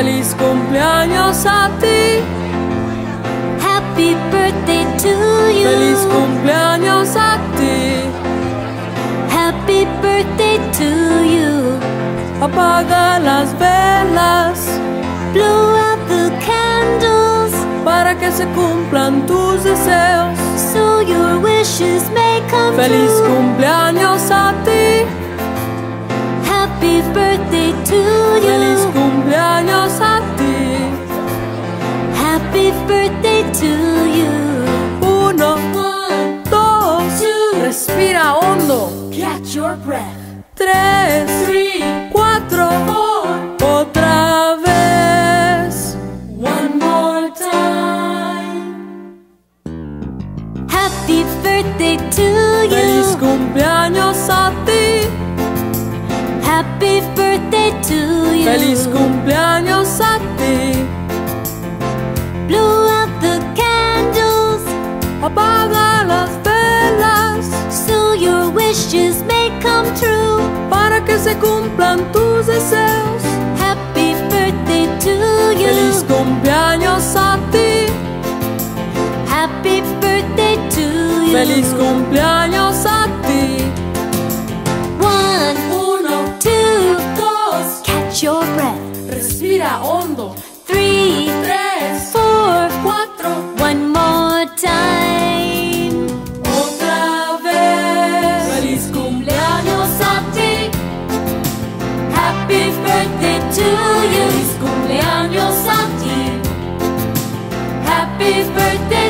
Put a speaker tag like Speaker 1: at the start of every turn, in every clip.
Speaker 1: cumpleaños a ti.
Speaker 2: Happy birthday to you.
Speaker 1: Feliz cumpleaños a ti.
Speaker 2: Happy birthday to you.
Speaker 1: Apaga las velas
Speaker 2: Blow out the candles
Speaker 1: para que se cumplan tus deseos.
Speaker 2: so your wishes may come
Speaker 1: Feliz
Speaker 2: true.
Speaker 1: cumpleaños a ti.
Speaker 2: Happy birthday to
Speaker 1: Feliz
Speaker 2: you.
Speaker 1: cumpleaños a ti.
Speaker 2: Happy birthday to you.
Speaker 1: Uno,
Speaker 2: One,
Speaker 1: dos,
Speaker 2: two,
Speaker 1: respira hondo.
Speaker 2: catch your breath.
Speaker 1: Tres,
Speaker 2: Three,
Speaker 1: cuatro, otra vez.
Speaker 2: one more time. Happy birthday to
Speaker 1: Feliz
Speaker 2: you.
Speaker 1: cumpleaños a ti.
Speaker 2: Happy birthday to you.
Speaker 1: Feliz cumpleaños a ti.
Speaker 2: Blow out the candles
Speaker 1: Apaga las velas
Speaker 2: so your wishes may come true.
Speaker 1: para que se cumplan tus deseos.
Speaker 2: Happy birthday to you.
Speaker 1: Feliz cumpleaños a ti.
Speaker 2: Happy birthday to you.
Speaker 1: Feliz cumpleaños a respira hondo.
Speaker 2: Three,
Speaker 1: Tres,
Speaker 2: four,
Speaker 1: cuatro,
Speaker 2: one more time.
Speaker 1: otra vez. Feliz cumpleaños a ti.
Speaker 2: Happy birthday to you.
Speaker 1: Feliz cumpleaños a ti.
Speaker 2: Happy birthday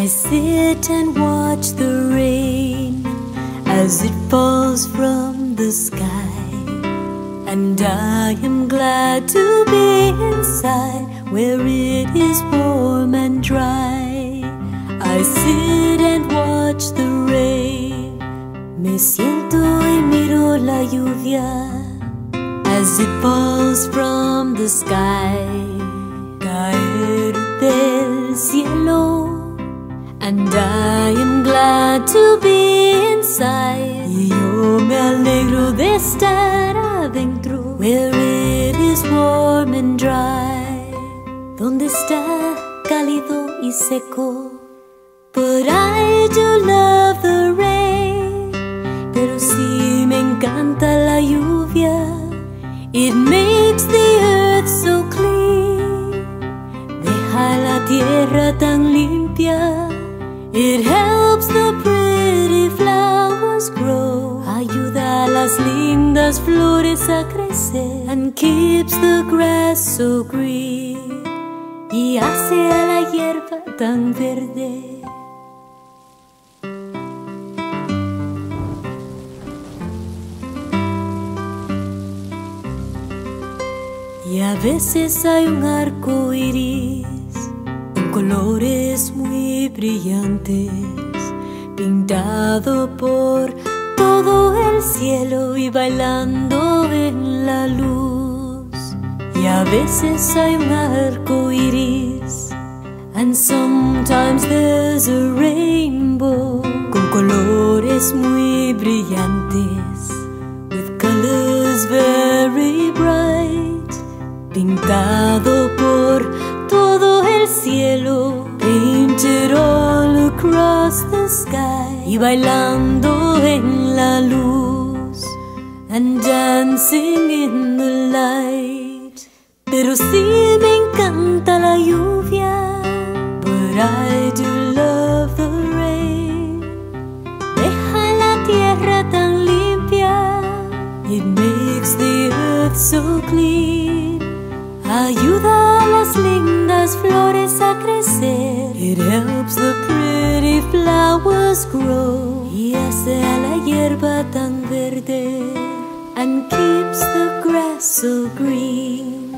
Speaker 2: I sit and watch the rain as it falls from the sky. And I am glad to be inside where it is warm and dry. I sit and watch the rain. Me siento y miro la lluvia as it falls from the sky. Caer del cielo. And I am glad to be inside. Yo me alegro de estar adentro, where it is warm and dry. Donde está cálido y seco. But I do love the rain. Pero sí me encanta la lluvia. It makes It helps the pretty flowers grow. Ayuda a las lindas flores a crecer. And keeps the grass so green. Y hace a la hierba tan verde. Y a veces hay un arco iris colores muy brillantes, pintado por todo el cielo y bailando en la luz. Y a veces hay un arco iris, and sometimes there's a rainbow con colores muy brillantes, with colors very bright, pintado por painted all across the sky y bailando en la luz and dancing in the light. Pero sí me encanta la lluvia, but I do love the rain. Deja la tierra tan limpia, it makes the earth so clean. Ayuda a las lindas flores a crecer. It helps the pretty flowers grow. Y hace a la hierba tan verde. And keeps the grass so green.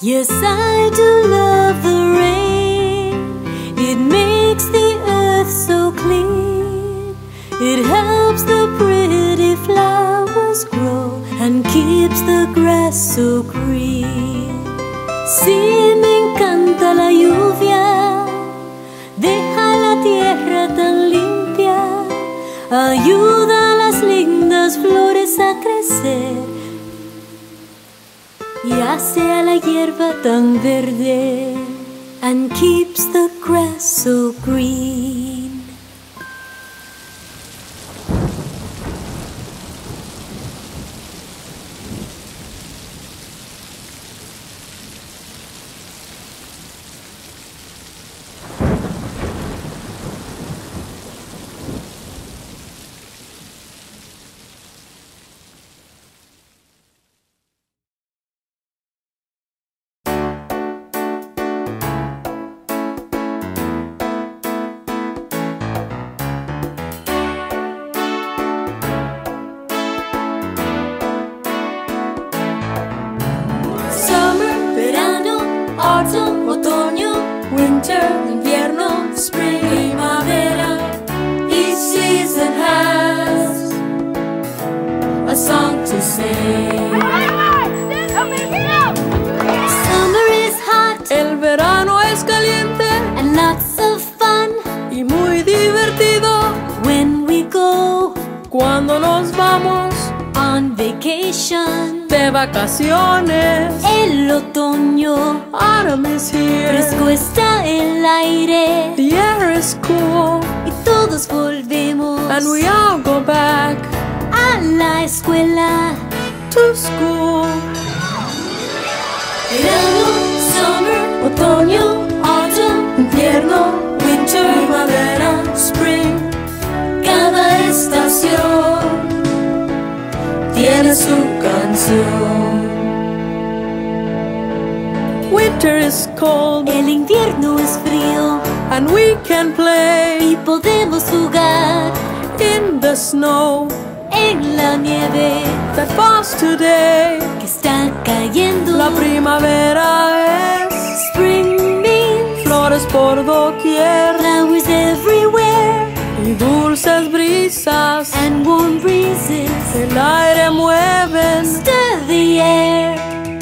Speaker 2: Yes, I do love the rain. It makes the earth so clean. It helps the pretty flowers grow and keeps the grass so green. Sí, ayuda a las lindas flores a crecer y hace a la hierba tan verde and keeps the grass so green.
Speaker 3: El verano es caliente
Speaker 2: and lots of fun
Speaker 3: y muy divertido.
Speaker 2: When we go
Speaker 3: cuando nos vamos
Speaker 2: on vacation.
Speaker 3: de vacaciones.
Speaker 2: El otoño,
Speaker 3: Autumn is here.
Speaker 2: fresco está el aire
Speaker 3: The air is cool
Speaker 2: y todos volvemos
Speaker 3: and we all go back
Speaker 2: a la escuela.
Speaker 3: to school.
Speaker 2: Verano, summer, otoño, autumn, invierno, winter, primavera, spring. Cada estación tiene su canción.
Speaker 3: Winter is cold.
Speaker 2: El invierno es frío.
Speaker 3: And we can play.
Speaker 2: Y podemos jugar.
Speaker 3: In the snow.
Speaker 2: En la nieve.
Speaker 3: That falls today.
Speaker 2: que está cayendo.
Speaker 3: La primavera es
Speaker 2: Spring means
Speaker 3: flores por doquier.
Speaker 2: flowers everywhere.
Speaker 3: Y dulces brisas
Speaker 2: and warm breezes
Speaker 3: el aire mueven.
Speaker 2: stir the air.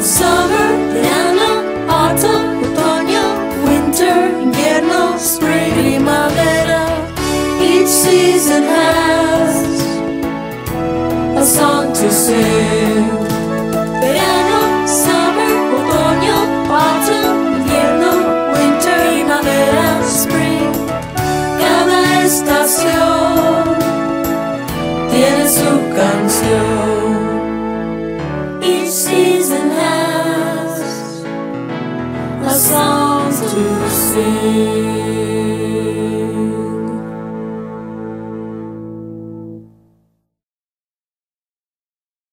Speaker 2: Summer, verano, autumn, otoño, winter, invierno, spring, primavera. Each season has a song to sing.